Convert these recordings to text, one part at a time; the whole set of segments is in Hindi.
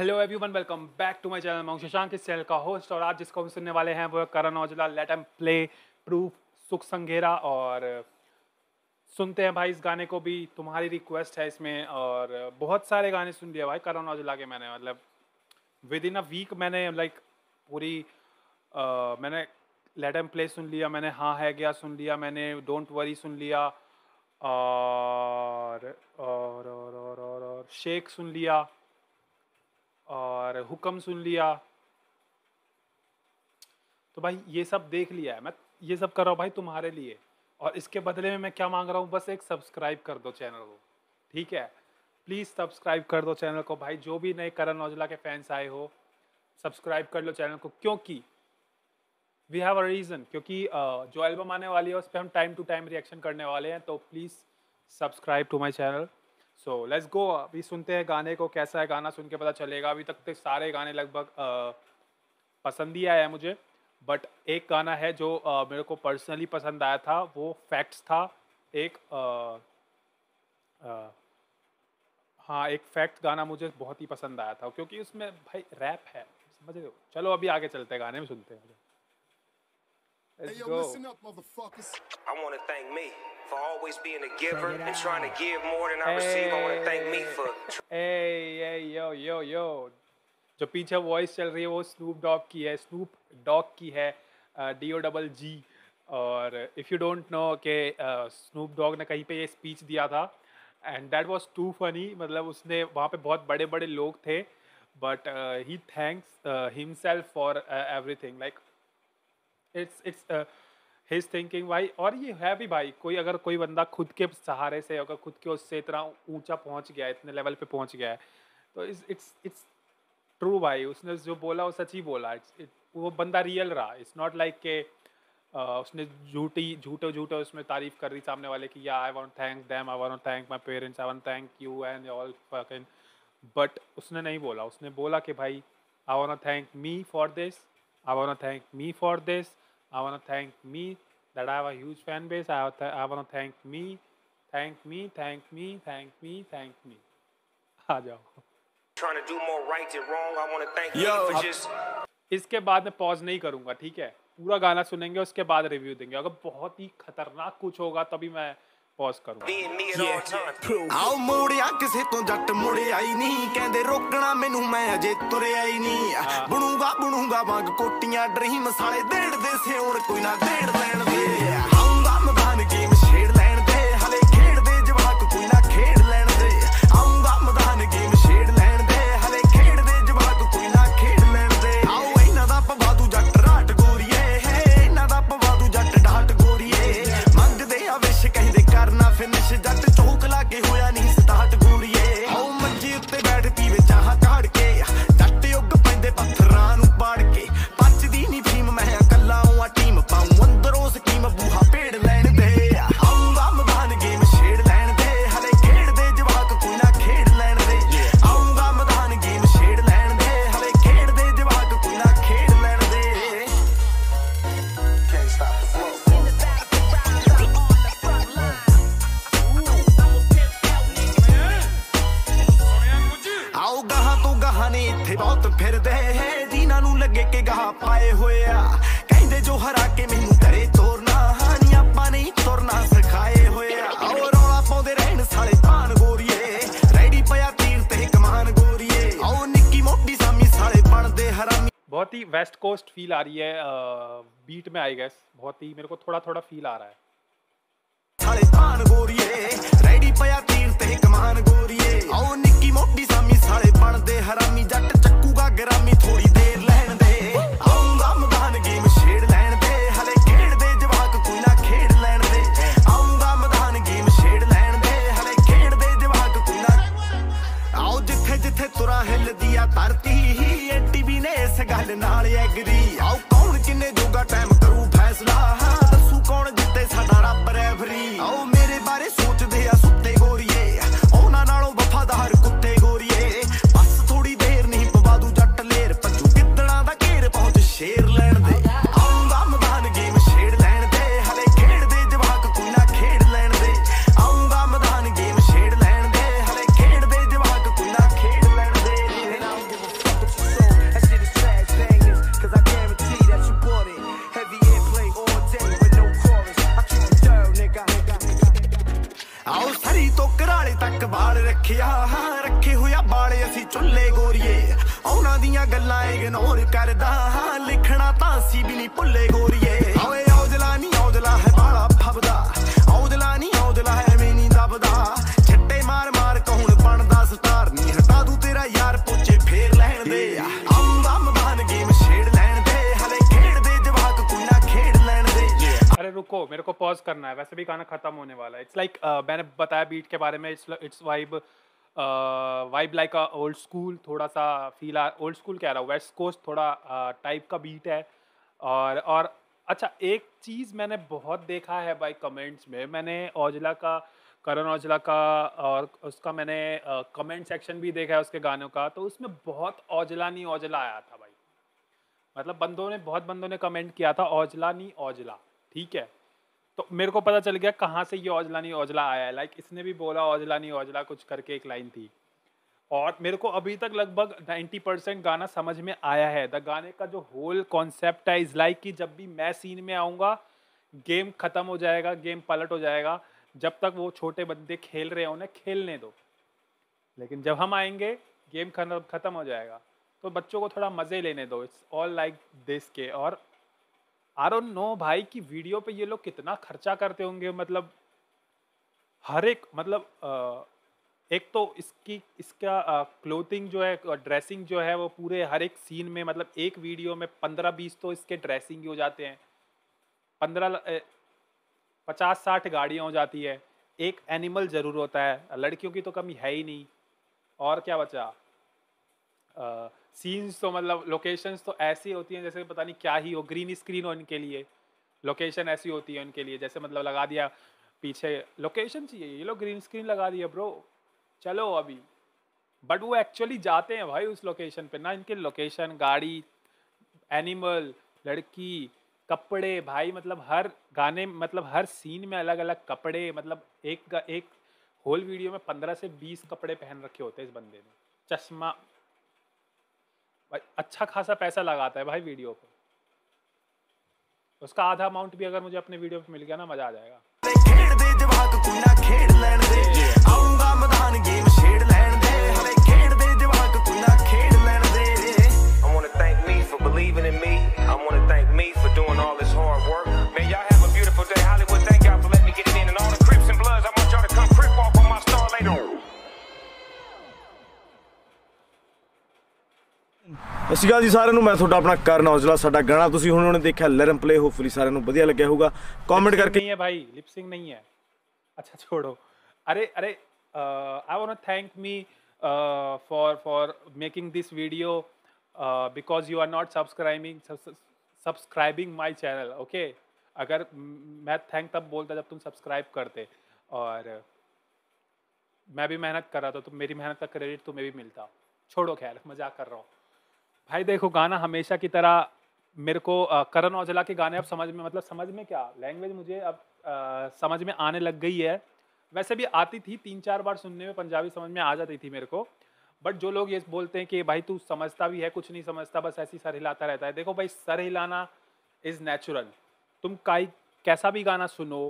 Hello everyone welcome back to my channel मैं शशांक इस चैनल का होस्ट और आज जिसको भी सुनने वाले हैं वो है करण Aujla let em play proof Sukh Sanghera और सुनते हैं भाई इस गाने को भी तुम्हारी रिक्वेस्ट है इसमें और बहुत सारे गाने सुन लिया भाई करण औजला के मैंने मतलब विद इन अ वीक मैंने लाइक पूरी अ, मैंने लेट एम प्ले सुन लिया मैंने हाँ है गया सुन लिया मैंने डोंट वरी सुन लिया और और और और और, और शेख सुन लिया और हुक्म सुन लिया। तो भाई, ये सब देख लिया है। मैं, ये सब कर रहा हूँ भाई तुम्हारे लिए। और इसके बदले में मैं क्या मांग रहा हूँ, बस एक सब्सक्राइब कर दो चैनल को। ठीक है? प्लीज़ सब्सक्राइब कर दो चैनल को। भाई, जो भी नए करण औजला के फैंस आए हो सब्सक्राइब कर लो चैनल को। क्योंकि वी हैव अ रीज़न क्योंकि जो एल्बम आने वाली है, उस पर हम टाइम टू टाइम रिएक्शन करने वाले हैं। तो please subscribe to my channel so let's go अभी सुनते हैं गाने को कैसा है गाना सुन के पता चलेगा। अभी तक तो सारे गाने लगभग पसंद ही आया है मुझे। बट एक गाना है जो अ, मेरे को पर्सनली पसंद आया था वो फैक्ट्स था। एक हाँ एक फैक्ट गाना मुझे बहुत ही पसंद आया था क्योंकि उसमें भाई रैप है। समझ रहे हो? चलो अभी आगे चलते हैं गाने में सुनते हैं। Hey, yo, go. listen up, motherfuckers. I want to thank me for always being a giver and trying to give more than I hey, receive. I want to thank me for Hey, hey, yo, yo, yo. जो पीछे वॉइस चल रही है वो स्नूप डॉग की है स्नूप डॉग की है डी ओ डबल जी और इफ़ यू डोंट नो कि स्नूप डॉग ने कहीं पे ये स्पीच दिया था and that was too funny मतलब उसने वहाँ पे बहुत बड़े बड़े लोग थे but he thanks himself for everything like it's it's his thinking भाई, और ये है भी भाई, कोई अगर कोई बंदा खुद के सहारे से अगर खुद के उससे इतना ऊँचा पहुँच गया इतने लेवल पे पहुँच गया है तो इट्स इट्स इट्स ट्रू भाई, उसने जो बोला, वो सच ही बोला इट्स इट वो बंदा रियल रहा इट्स नॉट लाइक के उसने झूठी, झूठे झूठे उसमें तारीफ़ कर रही सामने वाले की या I want thank them I want thank my parents I want thank you and all fucking but उसने नहीं बोला, उसने बोला कि भाई I want thank me for this I want thank me for this. I want to thank me that I have a huge fan base. I, th- I want to thank me, thank me, thank me, thank me, thank me. आ जाओ trying to do more right than wrong. I want to thank Yo, me for just इसके बाद मैं पॉज नहीं करूँगा ठीक है पूरा गाना सुनेंगे उसके बाद रिव्यू देंगे अगर बहुत ही खतरनाक कुछ होगा तभी मैं पॉज करो आओ मोड़िया किसी तो जट मुड़े आई नहीं। कहंदे रोकना मेनू मैं अजे तुरे आई नहीं। हाँ। बणूँगा बणूँगा वाग कोटिया ड्रीम साले देड़ दे से और कोई ना देड़ लेण दे. वेस्ट कोस्ट फील आ रही है बीट में आई गैस बहुत ही मेरे को थोड़ा थोड़ा फील आ रहा है। ਜਿੱਥੇ ਜਿੱਥੇ ਤੁਰਾ ਹਿੱਲਦੀ ਆ, ਧਰਤੀ ਐਡੀ ਵੀ ਨੇ ਇਸ ਗੱਲ ਨਾਲ ਐਗਰੀ ਆਓ ਕੌਣ ਕਿੰਨੇ ਜੋਗਾ ਟਾਈਮ ਰੱਖਿਆ ਹਾਂ ਰੱਖੇ ਹੋਇਆ ਬਾਲ ਅਸੀਂ ਚੁੱਲੇ ਗੋਰੀਏ ਉਹਨਾਂ ਦੀਆਂ ਗੱਲਾਂ ਇਗਨੋਰ ਕਰਦਾ ਹਾਂ ਲਿਖਣਾ ਤਾਂ ਅਸੀਂ ਵੀ ਨਹੀਂ ਭੁੱਲੇ ਗੋਰੀਏ ਓਏ ਔਜਲਾ ਨਹੀਂ ਔਜਲਾ ਹੈ ਬਾਲਾ ਫਬਦਾ ਔਜਲਾ ਨਹੀਂ ਔਜਲਾ ਹੈ ਐਵੇਂ ਨਹੀਂ ਦਬਦਾ ਛੱਟੇ ਮਾਰ ਮਾਰ ਕਹੂਣ ਬਣਦਾ ਸਟਾਰ ਨਹੀਂ ਹਟਾ ਦੂ ਤੇਰਾ ਯਾਰ ਪੋਚੇ ਫੇਰ ਲੈਣ ਦੇ ਅੰਮ ਦਮ ਬਾਨ ਗੇਮ ਛੇੜ ਲੈਣ ਦੇ ਹਲੇ ਖੇਡਦੇ ਜਵਾਕ ਕੋਈ ਨਾ ਖੇਡ ਲੈਣ ਦੇ अरे रुको मेरे को पॉज करना है वैसे भी गाना खत्म होने वाला है इट्स लाइक like, uh, मैंने बताया बीट के बारे में it's vibe vibe like old school थोड़ा सा फील आ ओल्ड स्कूल कह रहा हूँ वेस्ट कोस्ट थोड़ा टाइप का बीट है। और और अच्छा एक चीज़ मैंने बहुत देखा है भाई कमेंट्स में, मैंने औजला का, करण औजला का और उसका मैंने कमेंट सेक्शन भी देखा है उसके गानों का तो उसमें बहुत औजला नहीं औजला आया था भाई। मतलब बंदों ने, बहुत बंदों ने कमेंट किया था, औजला नहीं औजला, ठीक है? तो मेरे को पता चल गया कहाँ से ये औजला नहीं औजला आया है। लाइक इसने भी बोला औजला नहीं औजला, कुछ करके एक लाइन थी। और मेरे को अभी तक लगभग 90 परसेंट गाना समझ में आया है। द गाने का जो होल कॉन्सेप्ट है इज़ लाइक कि जब भी मैं सीन में आऊँगा गेम ख़त्म हो जाएगा गेम पलट हो जाएगा, जब तक वो छोटे बंदे खेल रहे हैं, उन्हें खेलने दो। लेकिन जब हम आएँगे गेम ख़त्म हो जाएगा। तो बच्चों को थोड़ा मज़े लेने दो। इट्स ऑल लाइक दिस के। और आई डोंट नो भाई कि वीडियो पे ये लोग कितना खर्चा करते होंगे मतलब हर एक मतलब एक तो इसकी, इसका क्लोथिंग जो है ड्रेसिंग जो है वो पूरे हर एक सीन में मतलब एक वीडियो में पंद्रह बीस तो इसके ड्रेसिंग ही हो जाते हैं। पंद्रह पचास साठ गाड़ियाँ हो जाती है। एक एनिमल ज़रूर होता है। लड़कियों की तो कमी है ही नहीं। और क्या बचा? सीन्स तो मतलब लोकेशंस तो ऐसी होती हैं जैसे पता नहीं क्या ही हो ग्रीन स्क्रीन हो इनके लिए लोकेशन ऐसी होती है उनके लिए, जैसे मतलब लगा दिया पीछे लोकेशन चाहिए, ये लोग ग्रीन स्क्रीन लगा दिया ब्रो चलो अभी। बट वो एक्चुअली जाते हैं भाई उस लोकेशन पे, ना इनके लोकेशन गाड़ी एनिमल लड़की, कपड़े, भाई मतलब हर गाने मतलब हर सीन में अलग अलग कपड़े मतलब एक एक होल वीडियो में पंद्रह से बीस कपड़े पहन रखे होते हैं इस बंदे ने। चश्मा भाई अच्छा खासा पैसा लगाता है भाई वीडियो पे। उसका आधा अमाउंट भी अगर मुझे अपने वीडियो पे मिल गया ना, मज़ा आ जाएगा। ਸਤਿ ਸ਼੍ਰੀ ਅਕਾਲ ਜੀ ਸਾਰਿਆਂ ਨੂੰ ਮੈਂ ਤੁਹਾਡਾ ਆਪਣਾ ਕਰਨ ਔਜਲਾ ਸਾਡਾ ਗਾਣਾ ਤੁਸੀਂ ਹੁਣ ਉਹਨੇ ਦੇਖਿਆ ਲਰਮ ਪਲੇ ਹੋਪਫੁਲੀ ਸਾਰਿਆਂ ਨੂੰ ਵਧੀਆ ਲੱਗਿਆ ਹੋਊਗਾ ਕਮੈਂਟ Lip sync ਕਰਕੇ नहीं है भाई लिपसिंग नहीं है अच्छा छोड़ो अरे अरे I want thank me for for making this video because you are not subscribing subscribing my channel okay अगर म- मैं थैंक तब बोलता जब तुम सब्सक्राइब करते और मैं भी मेहनत कर रहा था तो मेरी मेहनत का क्रेडिट तुम्हें भी मिलता छोड़ो खैर मजाक कर रहा हूँ भाई देखो गाना हमेशा की तरह मेरे को करण औजला के गाने अब समझ में मतलब समझ में क्या? लैंग्वेज मुझे अब अ, समझ में आने लग गई है। वैसे भी आती थी तीन चार बार सुनने में पंजाबी समझ में आ जाती थी मेरे को। बट जो लोग ये बोलते हैं कि भाई तू समझता भी है कुछ नहीं समझता बस ऐसी सर हिलाता रहता है। देखो भाई सर हिलाना इज़ नेचुरल तुम काई कैसा भी गाना सुनो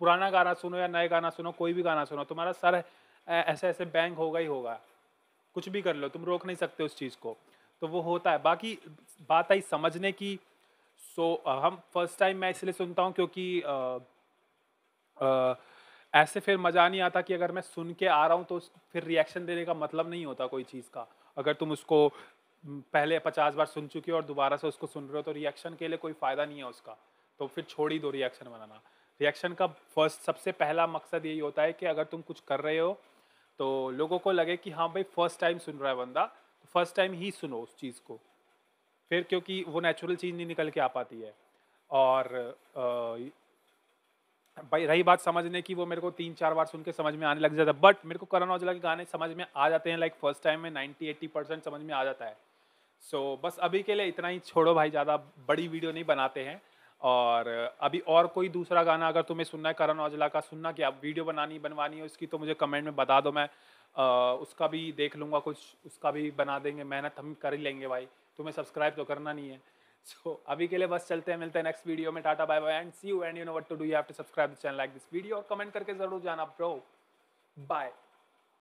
पुराना गाना सुनो या नए गाना सुनो कोई भी गाना सुनो तुम्हारा सर ऐसे ऐसे बैंग होगा ही होगा। कुछ भी कर लो तुम रोक नहीं सकते उस चीज़ को। तो वो होता है। बाकी बात आई समझने की सो so, हम फ़र्स्ट टाइम मैं इसलिए सुनता हूँ क्योंकि अ, अ, ऐसे फिर मज़ा नहीं आता कि अगर मैं सुन के आ रहा हूँ तो फिर रिएक्शन देने का मतलब नहीं होता कोई चीज़ का। अगर तुम उसको पहले पचास बार सुन चुके हो और दोबारा से उसको सुन रहे हो तो रिएक्शन के लिए कोई फ़ायदा नहीं है उसका। तो फिर छोड़ ही दो रिएक्शन बनाना। रिएक्शन का फ़र्स्ट सबसे पहला मकसद यही होता है कि अगर तुम कुछ कर रहे हो तो लोगों को लगे कि हाँ भाई फ़र्स्ट टाइम सुन रहा है बंदा तो फ़र्स्ट टाइम ही सुनो उस चीज़ को। फिर क्योंकि वो नेचुरल चीज़ नहीं निकल के आ पाती है। और भाई रही बात समझने की वो मेरे को तीन चार बार सुन के समझ में आने लग जाता है। बट मेरे को करण औजला के गाने समझ में आ जाते हैं लाइक फ़र्स्ट टाइम में 90 80 परसेंट समझ में आ जाता है। सो so, बस अभी के लिए इतना ही छोड़ो भाई ज़्यादा बड़ी वीडियो नहीं बनाते हैं। और अभी और कोई दूसरा गाना अगर तुम्हें सुनना है करण औजला का सुनना क्या वीडियो बनानी बनवानी है उसकी तो मुझे कमेंट में बता दो। मैं अ, उसका भी देख लूँगा कुछ उसका भी बना देंगे। मेहनत हम कर ही लेंगे भाई। तुम्हें सब्सक्राइब तो करना नहीं है। सो so, अभी के लिए बस चलते हैं मिलते हैं नेक्स्ट वीडियो में। Tata bye bye and see you and you know what to do you have to subscribe the channel like this video और कमेंट करके ज़रूर जाना ब्रो बाय